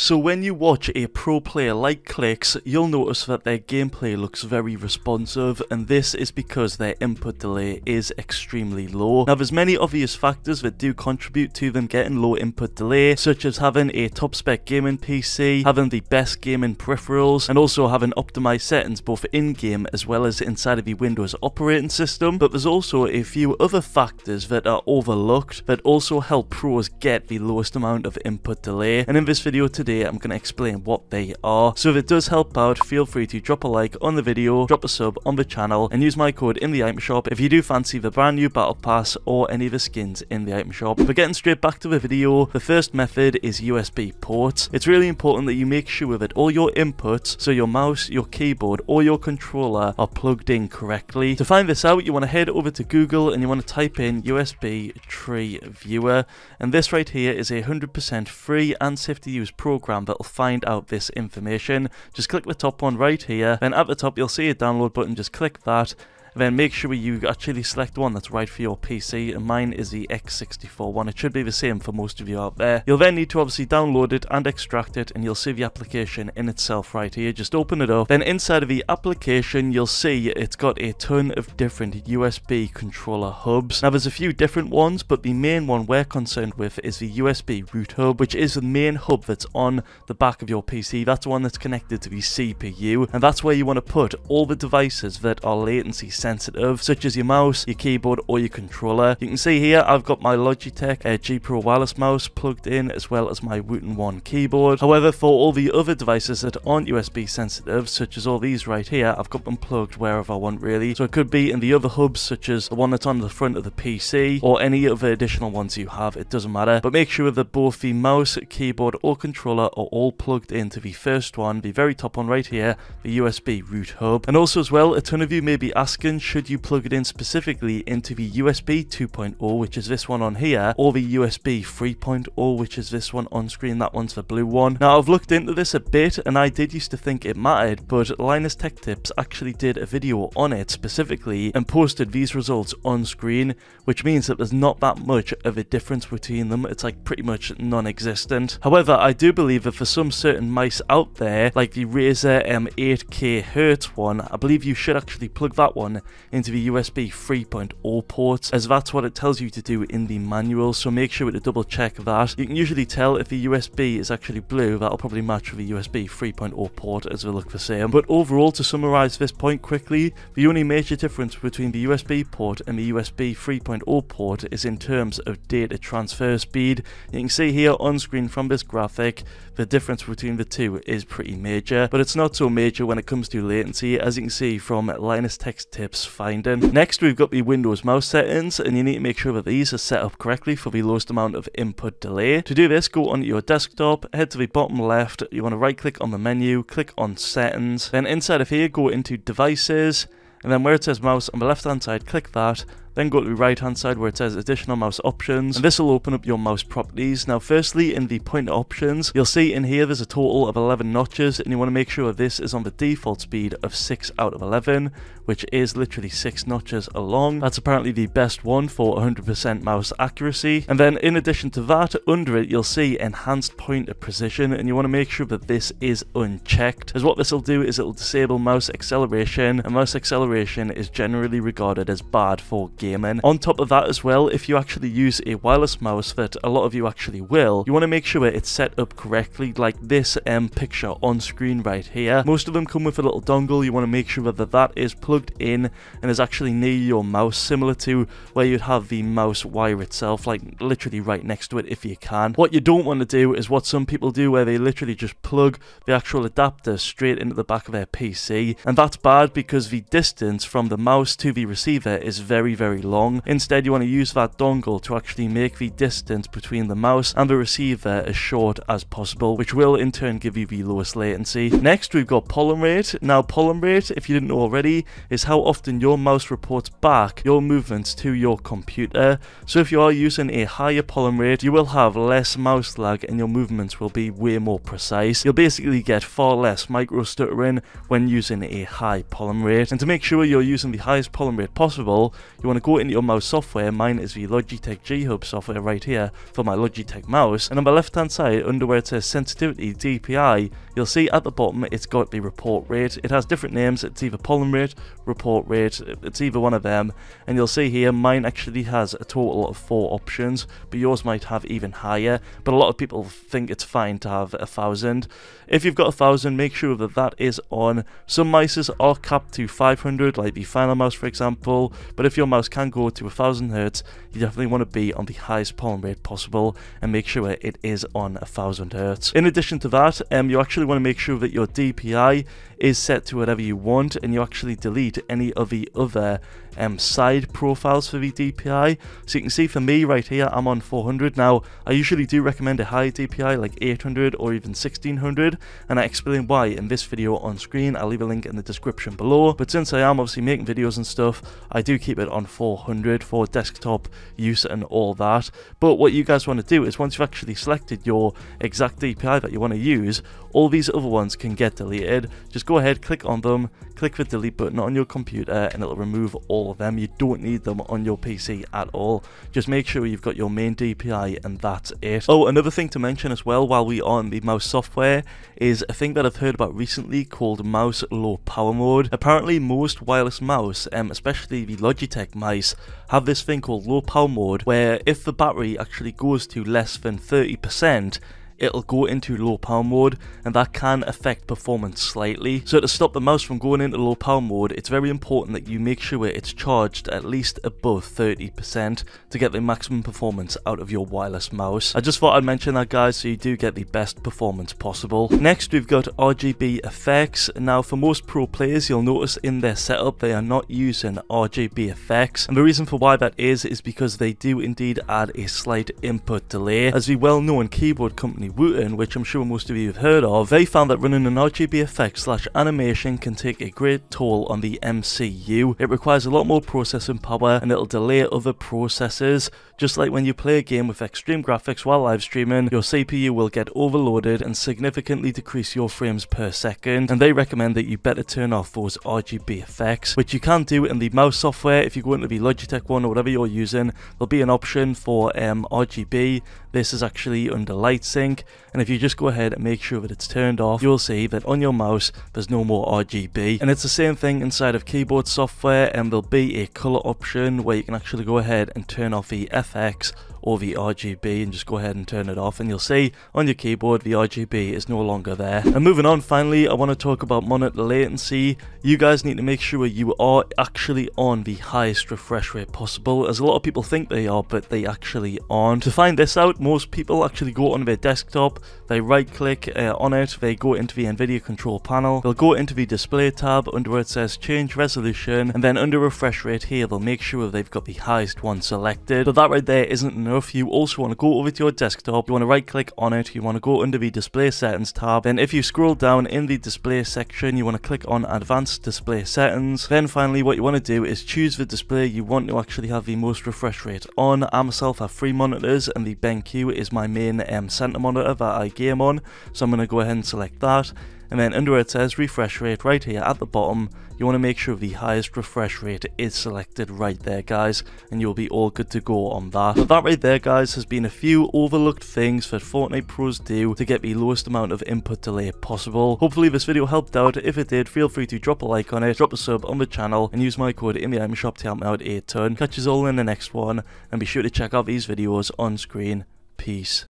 So when you watch a pro player like Clix, you'll notice that their gameplay looks very responsive and this is because their input delay is extremely low. Now there's many obvious factors that do contribute to them getting low input delay, such as having a top spec gaming PC, having the best gaming peripherals, and also having optimized settings both in-game as well as inside of the Windows operating system. But there's also a few other factors that are overlooked that also help pros get the lowest amount of input delay. And in this video today, today I'm going to explain what they are. So if it does help out, feel free to drop a like on the video, drop a sub on the channel, and use my code in the item shop if you do fancy the brand new battle pass or any of the skins in the item shop. But getting straight back to the video, the first method is USB ports. It's really important that you make sure that all your inputs, so your mouse, your keyboard, or your controller are plugged in correctly. To find this out, you want to head over to Google and you want to type in USB tree viewer, and this right here is a 100% free and safe to use program program that'll find out this information. Just click the top one right here, then at the top you'll see a download button, just click that, then make sure you actually select one that's right for your PC and mine is the X64 one. It should be the same for most of you out there. You'll then need to obviously download it and extract it and you'll see the application in itself right here. Just open it up. Then inside of the application you'll see it's got a ton of different USB controller hubs. Now there's a few different ones but the main one we're concerned with is the USB root hub which is the main hub that's on the back of your PC. That's the one that's connected to the CPU and that's where you want to put all the devices that are latency sensitive, such as your mouse, your keyboard, or your controller. You can see here I've got my Logitech uh, G Pro wireless mouse plugged in, as well as my Wooting One keyboard. However, for all the other devices that aren't USB sensitive, such as all these right here, I've got them plugged wherever I want really. So it could be in the other hubs, such as the one that's on the front of the PC, or any other additional ones you have, it doesn't matter. But make sure that both the mouse, keyboard, or controller are all plugged into the first one, the very top one right here, the USB root hub. And also as well, a ton of you may be asking should you plug it in specifically into the USB 2.0 which is this one on here or the USB 3.0 which is this one on screen? That one's the blue one. Now I've looked into this a bit and I did used to think it mattered but Linus Tech Tips actually did a video on it specifically and posted these results on screen which means that there's not that much of a difference between them. It's like pretty much non-existent. However I do believe that for some certain mice out there like the Razer M8K Hertz one I believe you should actually plug that one into the USB 3.0 port as that's what it tells you to do in the manual so make sure to double check that. You can usually tell if the USB is actually blue that'll probably match with the USB 3.0 port as they look the same. But overall to summarise this point quickly the only major difference between the USB port and the USB 3.0 port is in terms of data transfer speed. You can see here on screen from this graphic the difference between the two is pretty major but it's not so major when it comes to latency as you can see from Linus Tech Tips. Next we've got the Windows mouse settings and you need to make sure that these are set up correctly for the lowest amount of input delay. To do this go onto your desktop, head to the bottom left, you want to right click on the menu, click on settings, then inside of here go into devices and then where it says mouse on the left hand side click that then go to the right hand side where it says additional mouse options and this will open up your mouse properties. Now firstly in the pointer options you'll see in here there's a total of 11 notches and you want to make sure this is on the default speed of 6 out of 11 which is literally 6 notches along. That's apparently the best one for 100% mouse accuracy and then in addition to that under it you'll see enhanced pointer precision and you want to make sure that this is unchecked as what this will do is it will disable mouse acceleration and mouse acceleration is generally regarded as bad for gaming. On top of that as well, if you actually use a wireless mouse that a lot of you actually will, you want to make sure it's set up correctly like this um, picture on screen right here. Most of them come with a little dongle, you want to make sure that that is plugged in and is actually near your mouse, similar to where you'd have the mouse wire itself, like literally right next to it if you can. What you don't want to do is what some people do where they literally just plug the actual adapter straight into the back of their PC, and that's bad because the distance from the mouse to the receiver is very, very very long. Instead, you want to use that dongle to actually make the distance between the mouse and the receiver as short as possible, which will in turn give you the lowest latency. Next, we've got polling rate. Now, polling rate, if you didn't know already, is how often your mouse reports back your movements to your computer. So if you are using a higher polling rate, you will have less mouse lag and your movements will be way more precise. You'll basically get far less micro stuttering when using a high polling rate. And to make sure you're using the highest polling rate possible, you want to to go into your mouse software, mine is the Logitech G Hub software right here for my Logitech mouse, and on the left hand side under where it says sensitivity DPI, you'll see at the bottom it's got the report rate. It has different names, it's either polling rate, report rate, it's either one of them, and you'll see here mine actually has a total of four options, but yours might have even higher, but a lot of people think it's fine to have a thousand. If you've got a thousand, make sure that that is on. Some mices are capped to 500, like the Final Mouse for example, but if your mouse can go to 1000 Hz, you definitely want to be on the highest polling rate possible and make sure it is on 1000 Hz. In addition to that, um, you actually want to make sure that your DPI is set to whatever you want and you actually delete any of the other um, side profiles for the DPI. So you can see for me right here, I'm on 400. Now, I usually do recommend a high DPI like 800 or even 1600, and I explain why in this video on screen. I'll leave a link in the description below. But since I am obviously making videos and stuff, I do keep it on 400 for desktop use and all that. But what you guys want to do is once you've actually selected your exact DPI that you want to use, all these other ones can get deleted. Just go ahead, click on them, click the delete button on your computer and it'll remove all of them. You don't need them on your PC at all. Just make sure you've got your main DPI and that's it. Oh, another thing to mention as well while we are on the mouse software is a thing that I've heard about recently called mouse low power mode. Apparently most wireless mouse, um, especially the Logitech have this thing called low power mode where if the battery actually goes to less than 30%, it'll go into low power mode and that can affect performance slightly. So to stop the mouse from going into low power mode, it's very important that you make sure it's charged at least above 30% to get the maximum performance out of your wireless mouse. I just thought I'd mention that guys so you do get the best performance possible. Next we've got RGB effects. Now for most pro players you'll notice in their setup they are not using RGB effects and the reason for why that is is because they do indeed add a slight input delay. As the well known keyboard company Wooting, which I'm sure most of you have heard of, they found that running an RGB effect slash animation can take a great toll on the MCU. It requires a lot more processing power and it'll delay other processes. Just like when you play a game with extreme graphics while live streaming, your CPU will get overloaded and significantly decrease your frames per second. And they recommend that you better turn off those RGB effects, which you can do in the mouse software. If you go into the Logitech one or whatever you're using, there'll be an option for um, RGB. This is actually under light sync and if you just go ahead and make sure that it's turned off you'll see that on your mouse there's no more RGB and it's the same thing inside of keyboard software and there'll be a color option where you can actually go ahead and turn off the FX or the RGB and just go ahead and turn it off and you'll see on your keyboard the RGB is no longer there. And moving on finally I want to talk about monitor latency. You guys need to make sure you are actually on the highest refresh rate possible as a lot of people think they are but they actually aren't. To find this out most people actually go on their desktop, they right click uh, on it, they go into the NVIDIA control panel, they'll go into the display tab under where it says change resolution and then under refresh rate here they'll make sure they've got the highest one selected. But that right there isn't enough, you also want to go over to your desktop, you want to right click on it, you want to go under the display settings tab, then if you scroll down in the display section you want to click on advanced display settings, then finally what you want to do is choose the display you want to actually have the most refresh rate on. I myself have three monitors and the BenQ is my main um, center monitor that I game on, so I'm going to go ahead and select that and then under it says refresh rate right here at the bottom you want to make sure the highest refresh rate is selected right there guys and you'll be all good to go on that. But that right there guys has been a few overlooked things that Fortnite pros do to get the lowest amount of input delay possible. Hopefully this video helped out, if it did feel free to drop a like on it, drop a sub on the channel and use my code in the item shop to help me out a ton. Catch us all in the next one and be sure to check out these videos on screen. Peace.